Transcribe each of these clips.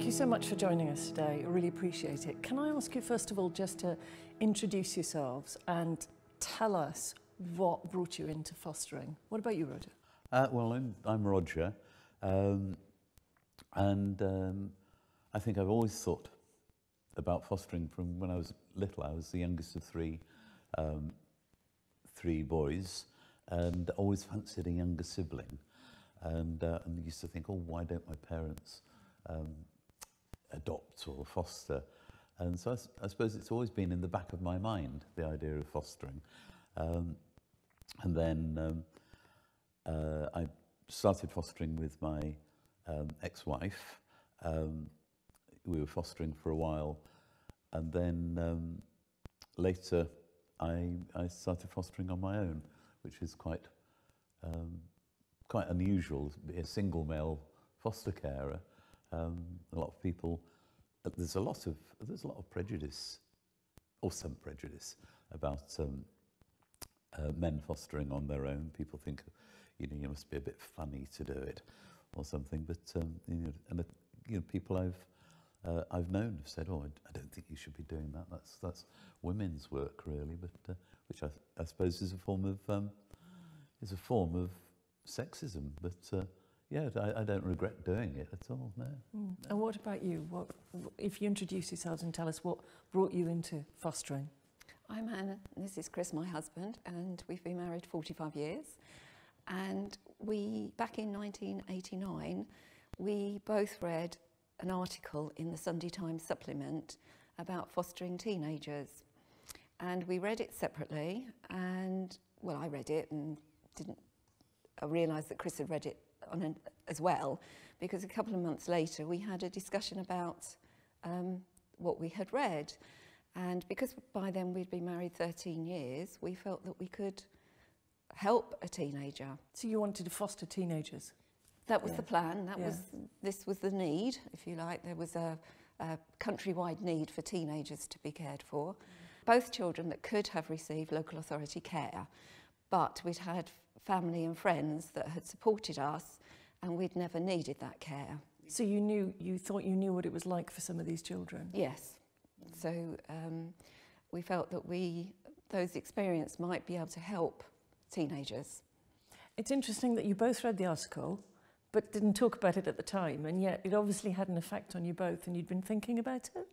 Thank you so much for joining us today. I really appreciate it. Can I ask you, first of all, just to introduce yourselves and tell us what brought you into fostering? What about you, Roger? Uh, well, I'm, I'm Roger, um, and um, I think I've always thought about fostering from when I was little. I was the youngest of three, um, three boys, and always fancied a younger sibling. And, uh, and used to think, oh, why don't my parents um, adopt or foster? And so I, I suppose it's always been in the back of my mind, the idea of fostering. Um, and then um, uh, I started fostering with my um, ex-wife. Um, we were fostering for a while, and then um, later I, I started fostering on my own, which is quite um, quite unusual to be a single male foster carer. Um, a lot of people, uh, there's a lot of there's a lot of prejudice, or some prejudice about um, uh, men fostering on their own. People think, you know, you must be a bit funny to do it, or something. But um, you know, and you know, people I've uh, I've known have said, "Oh, I, I don't think you should be doing that. That's that's women's work, really." But uh, which I, I suppose is a form of um, is a form of sexism. But uh, yeah, I, I don't regret doing it at all. No. Mm. And what about you? What if you introduce yourselves and tell us what brought you into fostering? I'm Anna, this is Chris, my husband, and we've been married 45 years. And we, back in 1989, we both read an article in the Sunday Times supplement about fostering teenagers. And we read it separately, and well, I read it and didn't I realised that Chris had read it on an, as well, because a couple of months later we had a discussion about um, what we had read. And because by then we'd been married 13 years, we felt that we could help a teenager. So you wanted to foster teenagers? That was yeah. the plan. That yeah. was this was the need, if you like. There was a, a countrywide need for teenagers to be cared for. Mm. Both children that could have received local authority care, but we'd had family and friends that had supported us and we'd never needed that care. So you knew, you thought you knew what it was like for some of these children? Yes. So um, we felt that we, those experiences might be able to help teenagers. It's interesting that you both read the article but didn't talk about it at the time, and yet it obviously had an effect on you both, and you'd been thinking about it?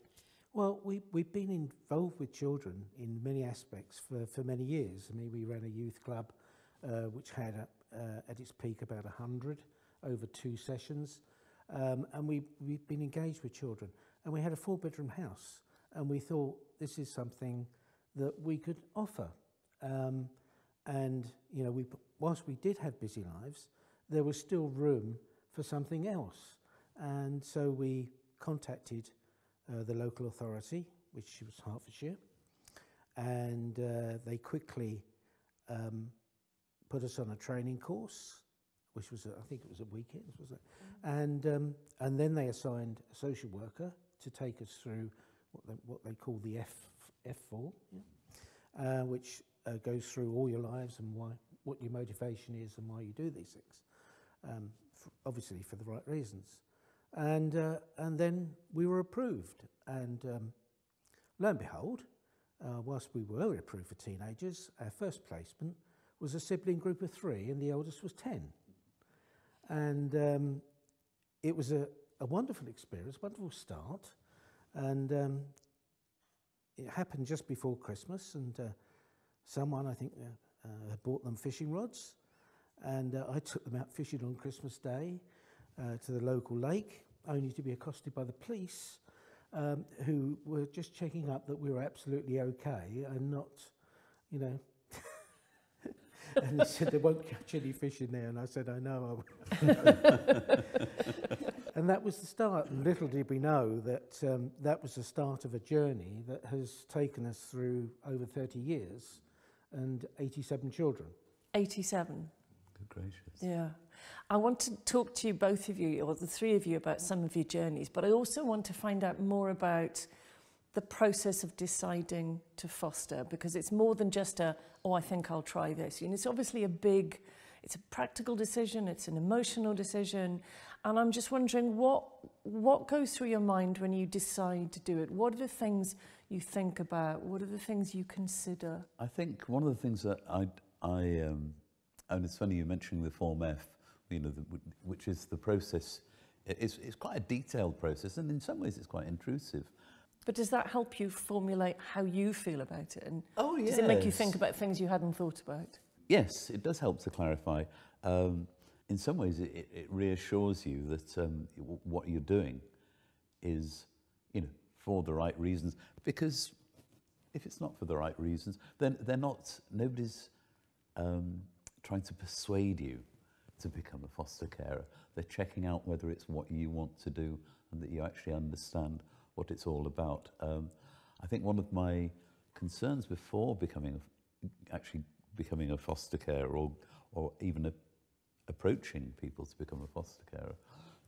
Well, we, we've been involved with children in many aspects for, for many years. I mean, we ran a youth club uh, which had a, uh, at its peak about 100 over two sessions. Um, and we, we've been engaged with children. And we had a four bedroom house. And we thought this is something that we could offer. Um, and, you know, we, whilst we did have busy lives, there was still room for something else. And so we contacted uh, the local authority, which was Hertfordshire, and uh, they quickly um, put us on a training course, which was, a, I think it was a weekend, was it? Mm. And, um, and then they assigned a social worker to take us through what they, what they call the F, F4, yeah. uh, which uh, goes through all your lives and why, what your motivation is and why you do these things um, for, obviously for the right reasons. And, uh, and then we were approved. And um, lo and behold, uh, whilst we were approved for teenagers, our first placement was a sibling group of three, and the eldest was 10. And um, it was a, a wonderful experience, wonderful start. And um, it happened just before Christmas, and uh, someone, I think, uh, uh, had bought them fishing rods. And uh, I took them out fishing on Christmas Day uh, to the local lake, only to be accosted by the police, um, who were just checking up that we were absolutely okay and not, you know. and he said, they won't catch any fish in there. And I said, I know. I and that was the start. And little did we know that um, that was the start of a journey that has taken us through over 30 years and 87 children. 87? Good gracious. Yeah. I want to talk to you, both of you, or the three of you, about some of your journeys, but I also want to find out more about the process of deciding to foster, because it's more than just a, oh, I think I'll try this. And it's obviously a big, it's a practical decision, it's an emotional decision, and I'm just wondering what what goes through your mind when you decide to do it. What are the things you think about? What are the things you consider? I think one of the things that I, I um, and it's funny you mentioning the Form F, you know, the, which is the process. It's, it's quite a detailed process, and in some ways it's quite intrusive. But does that help you formulate how you feel about it? And Oh, does it make you think about things you hadn't thought about? Yes, it does help to clarify. Um, in some ways, it, it- it reassures you that um, what you're doing is, you know, for the right reasons. Because if it's not for the right reasons, then they're not. Nobody's um, trying to persuade you to become a foster carer. They're checking out whether it's what you want to do and that you actually understand what it's all about. Um, I think one of my concerns before becoming actually becoming a foster carer or, or even a, approaching people to become a foster carer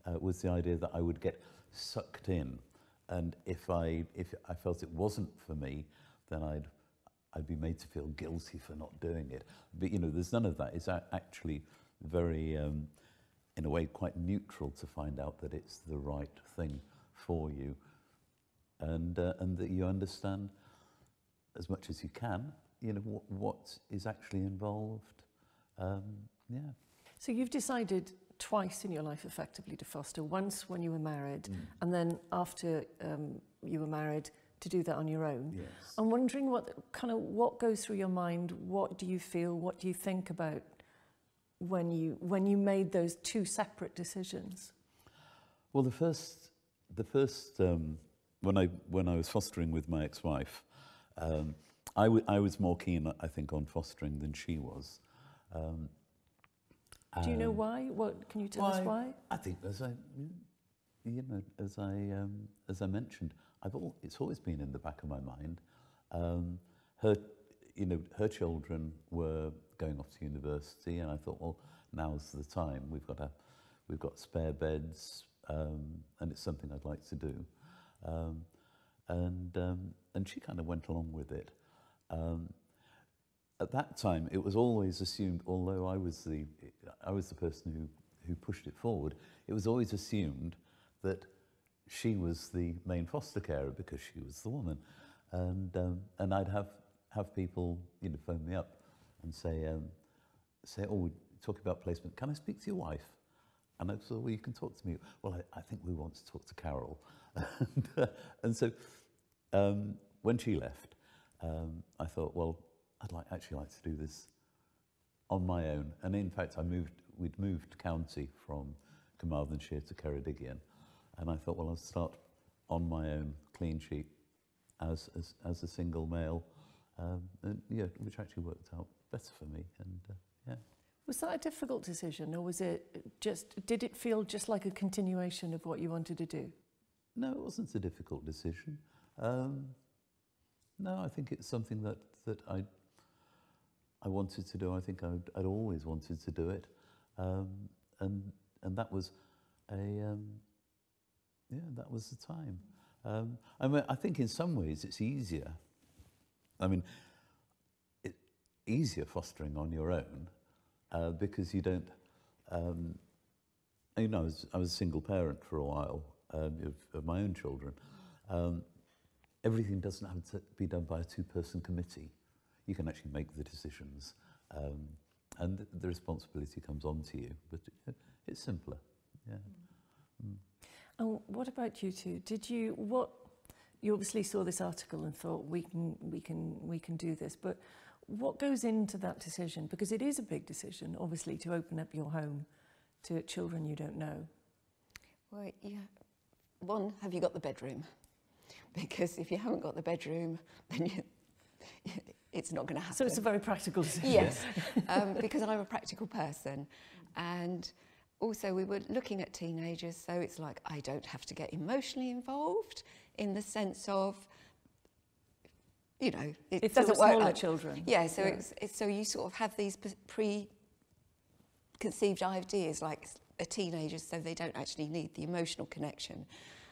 uh, was the idea that I would get sucked in and if I, if I felt it wasn't for me, then I'd, I'd be made to feel guilty for not doing it. But, you know, there's none of that. It's actually very, um, in a way, quite neutral to find out that it's the right thing for you and, uh, and that you understand as much as you can, you know, what, what is actually involved. Um, yeah. So you've decided twice in your life effectively to foster. Once when you were married, Mm. and then after um, you were married to do that on your own. Yes. I'm wondering what kind of what goes through your mind. What do you feel? What do you think about when you when you made those two separate decisions? Well, the first, the first um, when I when I was fostering with my ex-wife, um, I, was more keen, I think, on fostering than she was. Um, Do you know why? What can you tell us why? I think as I, you know, as I um, as I mentioned, I've all, it's always been in the back of my mind. Um, her, you know, her children were going off to university, and I thought, well, now's the time. We've got a, we've got spare beds, um, and it's something I'd like to do. Um, and um, and she kind of went along with it. Um, at that time, it was always assumed, although I was the, I was the person who, who pushed it forward, it was always assumed that she was the main foster carer because she was the woman. And, um, and I'd have, have people, you know, phone me up and say, um, say, oh, talking about placement. Can I speak to your wife? And I said, well, you can talk to me. Well, I, I think we want to talk to Carol. and, uh, and so um, when she left, um, I thought, well, I'd like, actually like to do this on my own. And in fact, I moved, we'd moved county from Carmarthenshire to Ceredigion. And I thought, well, I'll start on my own, clean sheet, as, as, as a single male, um, and, yeah, which actually worked out better for me. And uh, yeah. Was that a difficult decision, or was it just? Did it feel just like a continuation of what you wanted to do? No, it wasn't a difficult decision. Um, no, I think it's something that, that I, I wanted to do. I think I'd, I'd always wanted to do it. Um, and, and that was a, um, yeah, that was the time. Um, I, mean, I think in some ways it's easier. I mean, it, easier fostering on your own uh, because you don't, um, you know, I was, I was a single parent for a while um, of, of my own children. Um, everything doesn't have to be done by a two-person committee. You can actually make the decisions, um, and the, responsibility comes on to you. But it's simpler. Yeah. And what about you two? Did you what? You obviously saw this article and thought we can we can we can do this, but what goes into that decision? Because it is a big decision, obviously, to open up your home to children you don't know. Well, yeah. One, have you got the bedroom? Because if you haven't got the bedroom, then you, it's not going to happen. So it's a very practical decision. Yes, um, because I'm a practical person. And also, we were looking at teenagers, so it's like I don't have to get emotionally involved in the sense of, you know, it If doesn't work like children. Yeah, so Yeah. It's, it's so you sort of have these pre conceived ideas like a teenager, so they don't actually need the emotional connection.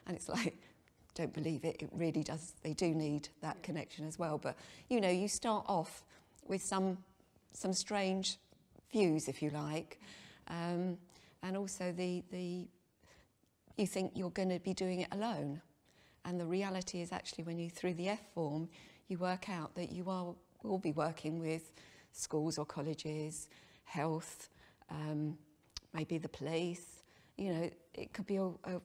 And it's like, don't believe it, it really does, they do need that connection as well. But, you know, you start off with some, some strange views, if you like, um, and also the the you think you're going to be doing it alone, and the reality is actually when you through the F form, you work out that you are will be working with schools or colleges, health, um, maybe the police. You know, it could be a, a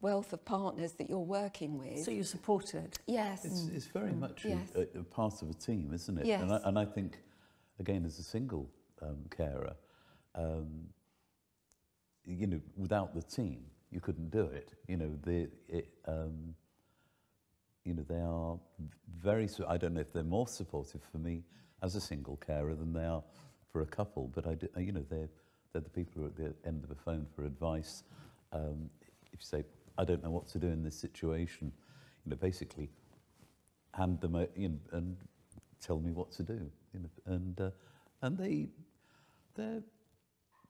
wealth of partners that you're working with. So you're supported. yes. It's, it's very much Yes. a, a, a part of a team, isn't it? Yes. And, I, and I think, again, as a single um, carer, um, you know, without the team, you couldn't do it. You know, the, it, um, you know, they are very. I don't know if they're more supportive for me as a single carer than they are for a couple, but I, do, you know, they're they're the people who are at the end of the phone for advice. Um, if you say, I don't know what to do in this situation, you know, basically hand them a, you know, and tell me what to do. You know, and uh, and they they're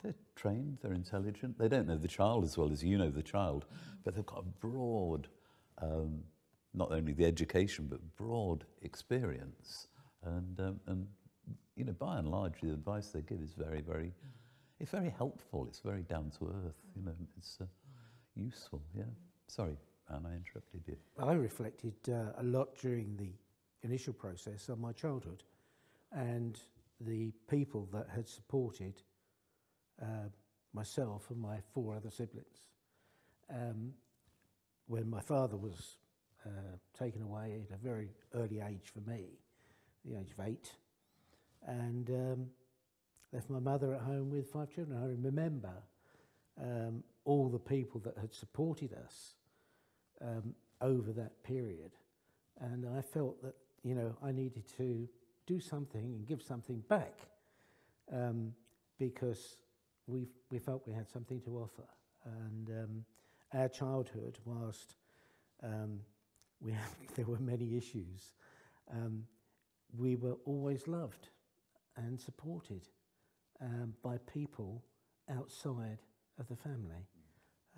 they're trained, they're intelligent. They don't know the child as well as you know the child, but they've got a broad, um, not only the education but broad experience. And um, and you know, by and large, the advice they give is very very, it's very helpful. It's very down to earth. You know, it's uh, useful. Yeah. Sorry, Ann, I interrupted you. I reflected uh, a lot during the initial process on my childhood and the people that had supported uh, myself and my four other siblings. Um, when my father was uh, taken away at a very early age for me, the age of eight, and um, left my mother at home with five children. I remember um, all the people that had supported us um, over that period. And I felt that, you know, I needed to do something and give something back um, because we, we felt we had something to offer. And um, our childhood, whilst um, we had, there were many issues, um, we were always loved and supported um, by people outside of the family.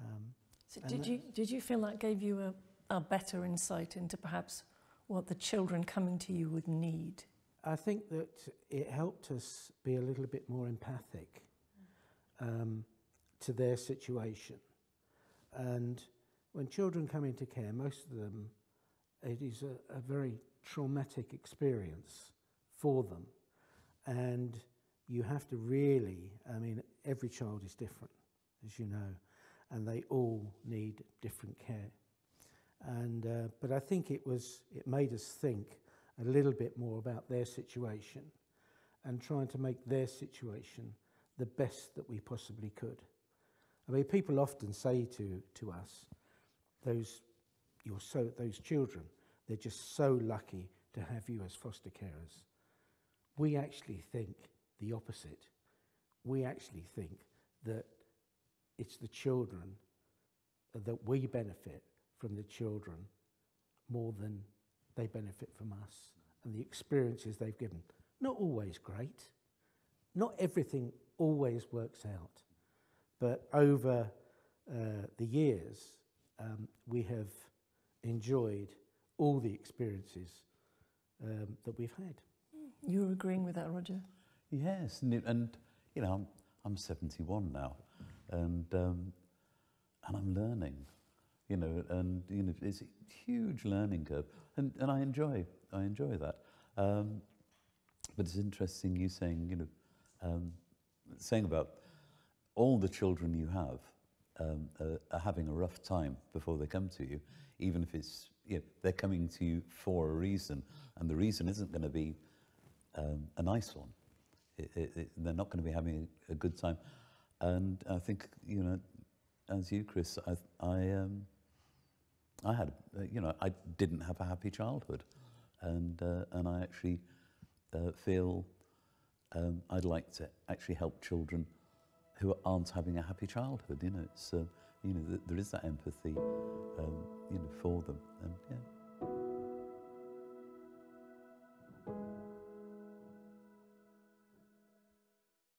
Um, So did that- you did you feel that gave you a, a better insight into perhaps what the children coming to you would need? I think that it helped us be a little bit more empathic um, to their situation. And when children come into care, most of them, it is a, a very traumatic experience for them. And you have to really, I mean, every child is different, as you know, and they all need different care. And, uh, but I think it was, it made us think a little bit more about their situation and trying to make their situation the best that we possibly could. I mean, people often say to, to us, those, you're so, those children, they're just so lucky to have you as foster carers. We actually think the opposite. We actually think that it's the children that we benefit from the children more than they benefit from us and the experiences they've given. Not always great, not everything always works out, but over uh, the years, um, we have enjoyed all the experiences um, that we've had. You're agreeing with that, Roger? Yes, and, and you know, I'm, I'm 71 now, and um, and I'm learning, you know, and you know, it's a huge learning curve, and, and I enjoy I enjoy that. Um, but it's interesting you saying, you know, um, saying about all the children you have um, are, are having a rough time before they come to you, even if it's you know, they're coming to you for a reason, and the reason isn't going to be um, a nice one. It, it, it, they're not going to be having a, a good time, and I think you know, as you, Chris, I, I, um, I had, uh, you know, I didn't have a happy childhood, and uh, and I actually uh, feel um, I'd like to actually help children who aren't having a happy childhood. You know, it's uh, you know there is that empathy, um, you know, for them, and yeah.